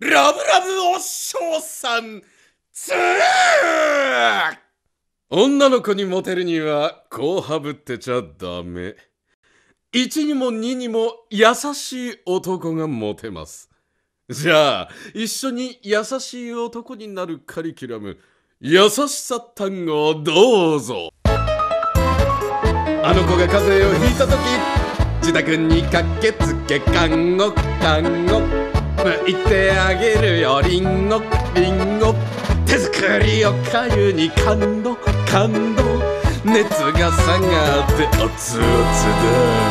ラブラブお嬢さんつ女の子にモテるにはこうはぶってちゃダメ。1にも2にも優しい男がモテます。じゃあ一緒に優しい男になるカリキュラム優しさ単語をどうぞ。あの子が風邪をひいた時自宅に駆けつけ看護看護向いてあげるよりんごりんご手作りおかゆに感動。感動。熱が下がって熱々だ